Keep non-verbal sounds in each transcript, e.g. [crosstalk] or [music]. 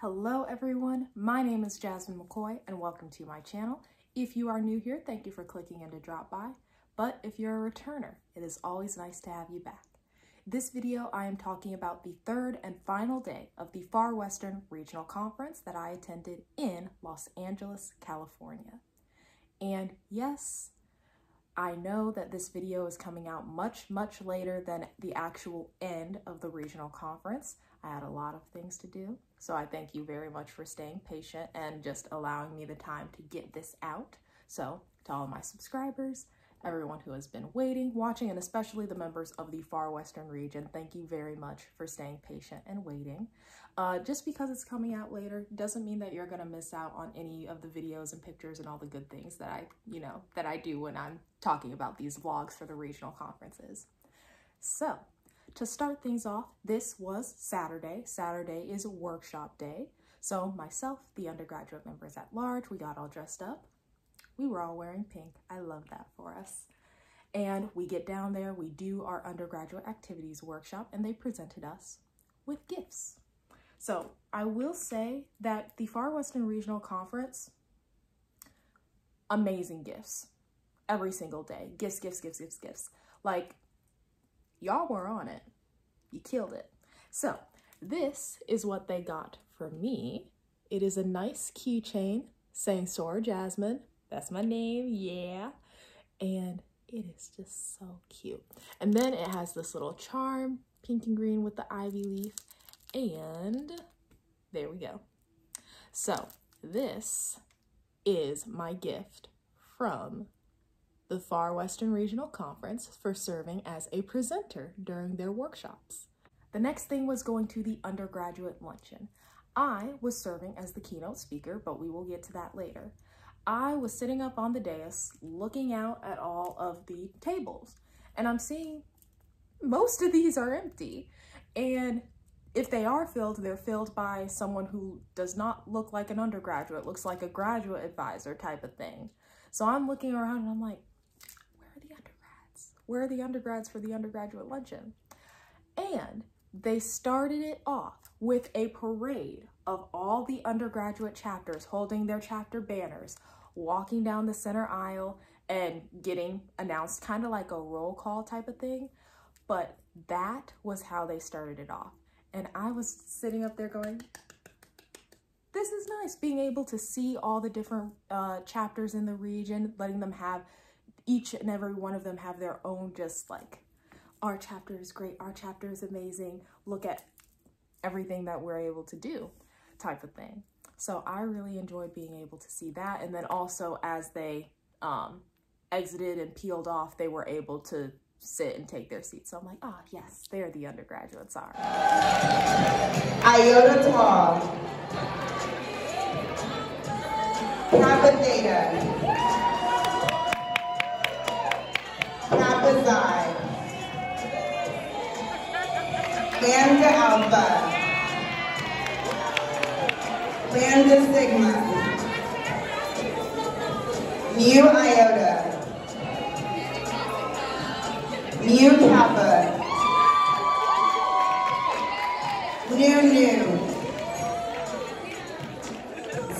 Hello everyone, my name is Jasmyne McCoy and welcome to my channel. If you are new here, thank you for clicking in to drop by, but if you're a returner, it is always nice to have you back. This video, I am talking about the third and final day of the Far Western Regional Conference that I attended in Los Angeles, California. And yes, I know that this video is coming out much, much later than the actual end of the regional conference. I had a lot of things to do. So I thank you very much for staying patient and just allowing me the time to get this out. So to all my subscribers, everyone who has been waiting, watching, and especially the members of the far western region, thank you very much for staying patient and waiting. Uh, just because it's coming out later doesn't mean that you're gonna miss out on any of the videos and pictures and all the good things that I, you know, that I do when I'm talking about these vlogs for the regional conferences. So to start things off, this was Saturday. Saturday is workshop day. So myself, the undergraduate members at large, we got all dressed up. We were all wearing pink. I love that for us. And we get down there, we do our undergraduate activities workshop, and they presented us with gifts. So I will say that the Far Western Regional Conference, amazing gifts every single day. Gifts, gifts, gifts, gifts, gifts. Like y'all were on it. You killed it. So this is what they got for me. It is a nice keychain saying Soror Jasmyne. That's my name, yeah. And it is just so cute. And then it has this little charm, pink and green with the ivy leaf. And there we go. So this is my gift from the Far Western Regional Conference for serving as a presenter during their workshops. The next thing was going to the undergraduate luncheon. I was serving as the keynote speaker, but we will get to that later. I was sitting up on the dais looking out at all of the tables, and I'm seeing most of these are empty. And if they are filled, they're filled by someone who does not look like an undergraduate, looks like a graduate advisor type of thing. So I'm looking around and I'm like, where are the undergrads Where are the undergrads for the undergraduate luncheon? And they started it off with a parade of all the undergraduate chapters holding their chapter banners, walking down the center aisle and getting announced kind of like a roll call type of thing. But that was how they started it off. And I was sitting up there going, this is nice being able to see all the different uh, chapters in the region, letting them have each and every one of them have their own just like our chapter is great our chapter is amazing look at everything that we're able to do type of thing so i really enjoyed being able to see that. And then also as they um, exited and peeled off they were able to sit and take their seats. So i'm like ah oh, yes there the undergraduates are iota tau kappa theta. Kappa Lambda Alpha, Lambda Sigma, Mu Iota, Mu Kappa, Nu Nu,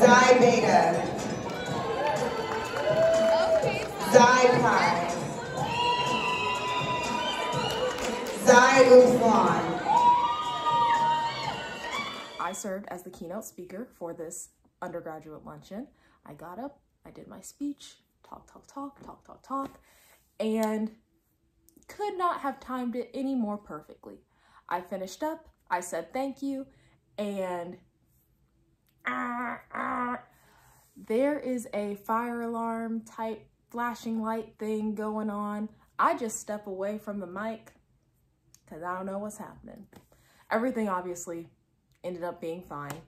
Xi Beta, Xi Pi, I served as the keynote speaker for this undergraduate luncheon. I got up, I did my speech, talk, talk, talk, talk, talk, talk, and could not have timed it any more perfectly. I finished up, I said thank you, and ah, ah, there is a fire alarm type flashing light thing going on. I just step away from the mic because I don't know what's happening. Everything obviously ended up being fine.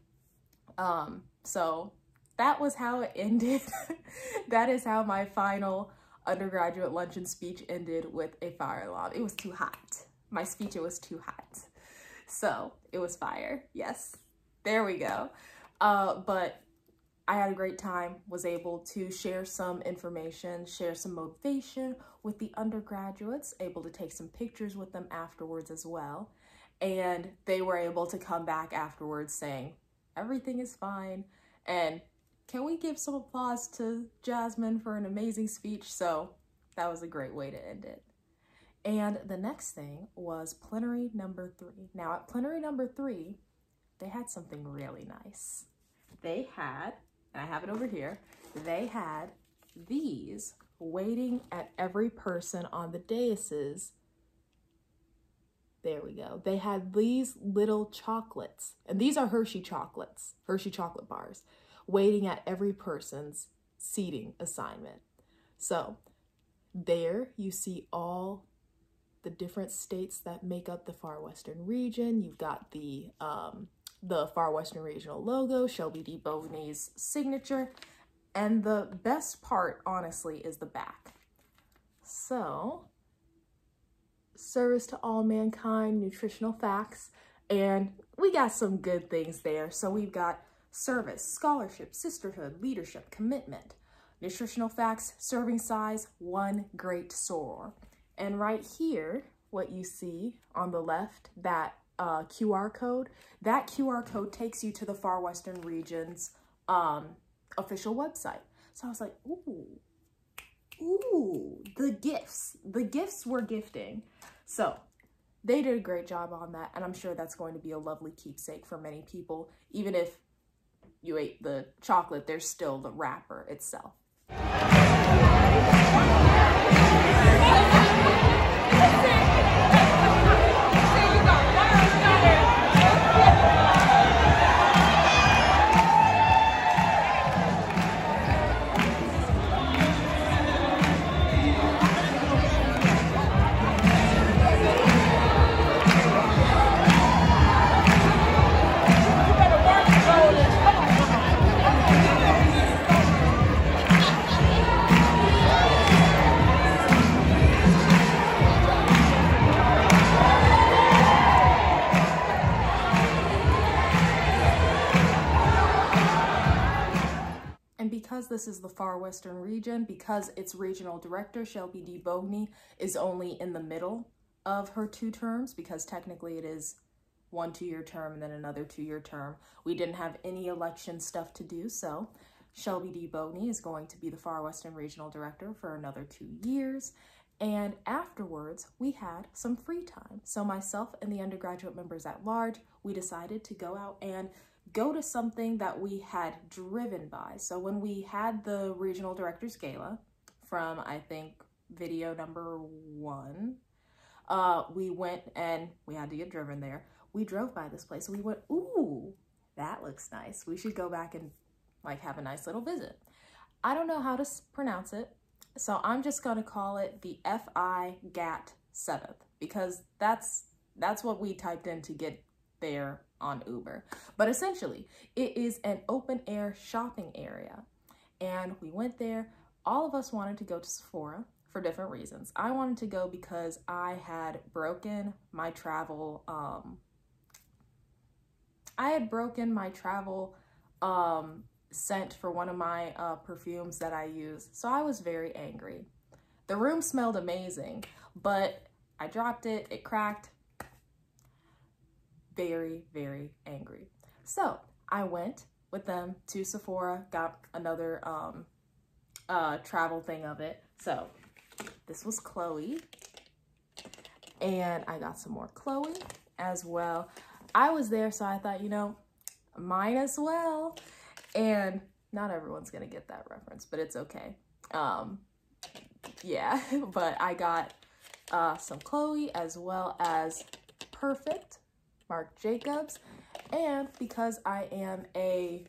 Um, so that was how it ended. [laughs] that is how my final undergraduate luncheon speech ended with a fire alarm. It was too hot. My speech, it was too hot. So it was fire. Yes, there we go. Uh, but I had a great time, was able to share some information, share some motivation with the undergraduates, able to take some pictures with them afterwards as well. And they were able to come back afterwards saying, everything is fine. And can we give some applause to Jasmyne for an amazing speech? So that was a great way to end it. And the next thing was plenary number three. Now at plenary number three, they had something really nice. They had, and I have it over here, they had these waiting at every person on the daises. There we go. They had these little chocolates, and these are Hershey chocolates, Hershey chocolate bars, waiting at every person's seating assignment. So there you see all the different states that make up the far western region. You've got the um, the far western regional logo, Shelby D. Bogney's signature, and the best part, honestly, is the back. So, service to all mankind, nutritional facts, and we got some good things there. So we've got service, scholarship, sisterhood, leadership, commitment, nutritional facts, serving size, one great soror. And right here, what you see on the left, that uh, QR code, that QR code takes you to the Far Western Region's um, official website. So I was like, ooh, ooh, the gifts. The gifts we're gifting. So they did a great job on that. And I'm sure that's going to be a lovely keepsake for many people. Even if you ate the chocolate, there's still the wrapper itself. This is the far western region, because its regional director, Shelby D. Bogney, is only in the middle of her two terms, because technically it is one two-year term and then another two-year term. We didn't have any election stuff to do, so Shelby D. Bogney is going to be the Far Western Regional Director for another two years. And afterwards, we had some free time. So myself and the undergraduate members at large, we decided to go out and go to something that we had driven by. So when we had the regional directors gala from, I think, video number one, uh, we went and we had to get driven there. We drove by this place and we went, ooh, that looks nice. We should go back and like have a nice little visit. I don't know how to pronounce it, so I'm just gonna call it the FI GAT 7th because that's that's what we typed in to get there on Uber. But essentially, it is an open air shopping area. And we went there. All of us wanted to go to Sephora for different reasons. I wanted to go because I had broken my travel um I had broken my travel um scent for one of my uh, perfumes that I use. So I was very angry. The room smelled amazing, but I dropped it, it cracked, very, very angry. So I went with them to Sephora, got another um, uh, travel thing of it. So this was Chloe. And I got some more Chloe as well. I was there, so I thought, you know, mine as well. And not everyone's to get that reference, but it's okay. Um, yeah, [laughs] but I got uh, some Chloe as well as Perfect Marc Jacobs. And because I am a,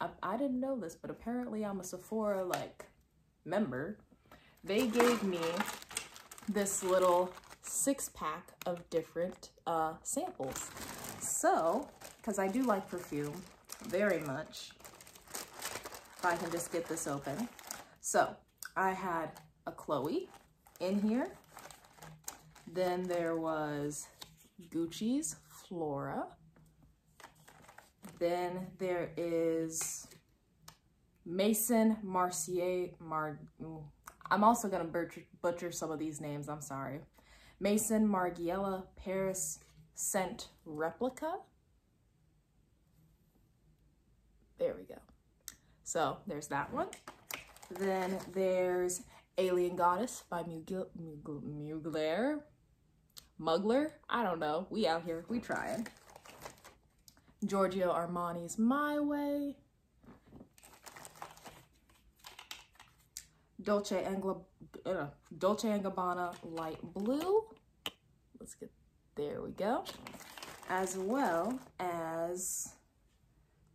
I, I didn't know this, but apparently I'm a Sephora like member, they gave me this little six pack of different uh, samples. So, because I do like perfume very much, if I can just get this open. So, I had a Chloe in here. Then there was Gucci's Flora. Then there is Mason Marcier. Mar mm, I'm also going to butcher, butcher some of these names. I'm sorry. Maison Margiela Paris Scent Replica. There we go. So there's that one. Then there's Alien Goddess by Mugler. Mugler. Mugler? I don't know. We out here. We trying. Giorgio Armani's My Way. Dolce Angla, uh, Dolce & Gabbana Light Blue. Let's get, there we go. As well as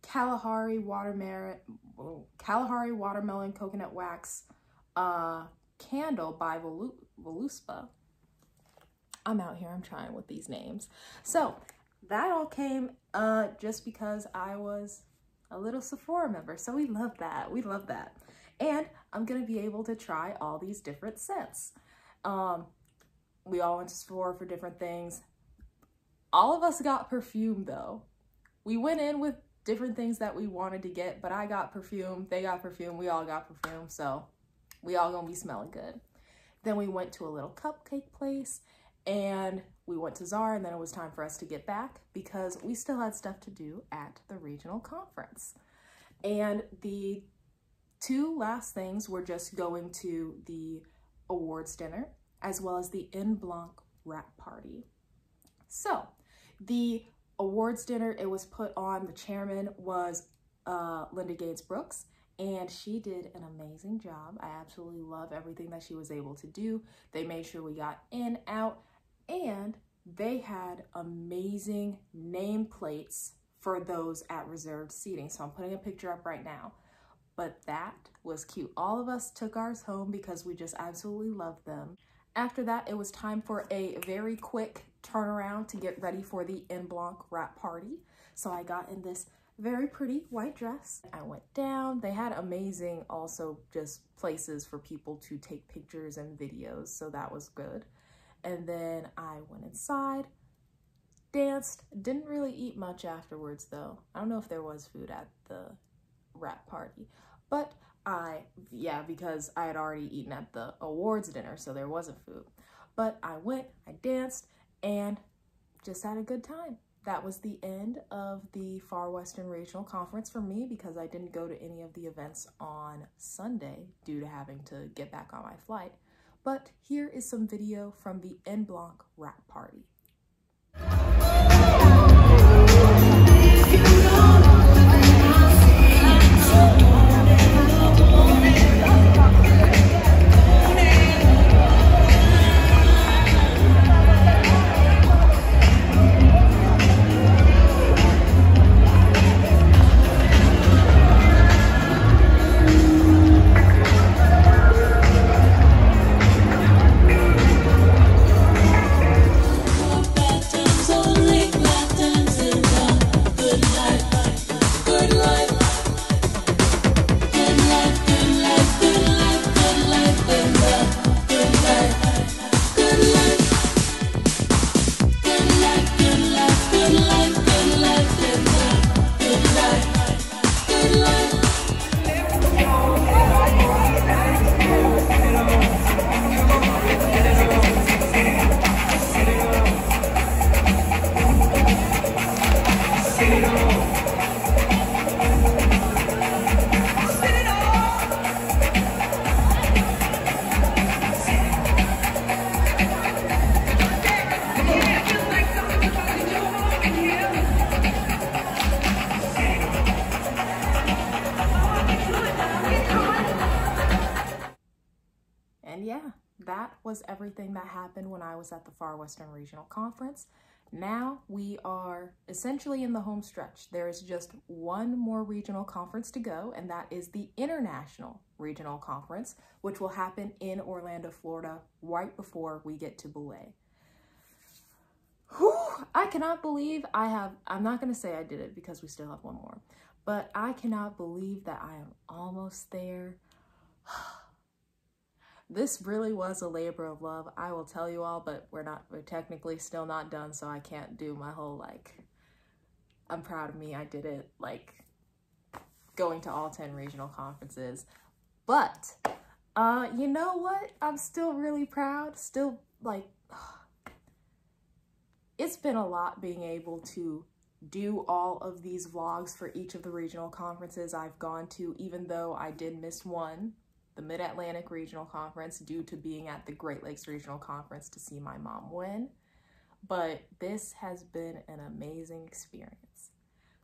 Kalahari Watermelon, Kalahari Watermelon Coconut Wax uh, Candle by Voluspa. I'm out here, I'm trying with these names. So that all came uh, just because I was a little Sephora member. So we love that, we love that. And I'm gonna be able to try all these different scents. Um, we all went to Sephora for different things. All of us got perfume though. We went in with different things that we wanted to get, but I got perfume, they got perfume, we all got perfume, so we all gonna be smelling good. Then we went to a little cupcake place and we went to Zara and then it was time for us to get back because we still had stuff to do at the regional conference. And the two last things were just going to the awards dinner as well as the En Blanc wrap party. So the awards dinner, it was put on, the chairman was uh, Linda Gaines Brooks and she did an amazing job. I absolutely love everything that she was able to do. They made sure we got in, out, and they had amazing nameplates for those at reserved seating. So I'm putting a picture up right now. But that was cute. All of us took ours home because we just absolutely loved them. After that, it was time for a very quick turnaround to get ready for the En Blanc wrap party. So I got in this very pretty white dress. I went down. They had amazing also just places for people to take pictures and videos. So that was good. And then I went inside, danced, didn't really eat much afterwards though. I don't know if there was food at the wrap party, but I, yeah, because I had already eaten at the awards dinner, so there wasn't food. But I went, I danced, and just had a good time. That was the end of the Far Western Regional Conference for me because I didn't go to any of the events on Sunday due to having to get back on my flight but here is some video from the En Blanc wrap party. That happened when I was at the Far Western Regional Conference. Now we are essentially in the home stretch. There is just one more regional conference to go, and that is the International Regional Conference, which will happen in Orlando, Florida, right before we get to Boulé. Whew, I cannot believe I have, I'm not going to say I did it because we still have one more, but I cannot believe that I am almost there. [sighs] this really was a labor of love. I will tell you all, but we're not, we're technically still not done, so I can't do my whole like, I'm proud of me, I did it, like going to all 10 regional conferences. But, uh, you know what? I'm still really proud, still like, [sighs] it's been a lot being able to do all of these vlogs for each of the regional conferences I've gone to, even though I did miss one, the Mid-Atlantic Regional Conference, due to being at the Great Lakes Regional Conference to see my mom win. But this has been an amazing experience.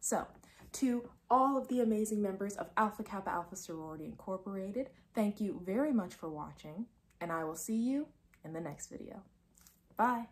So, to all of the amazing members of Alpha Kappa Alpha Sorority Incorporated, thank you very much for watching, and I will see you in the next video. Bye!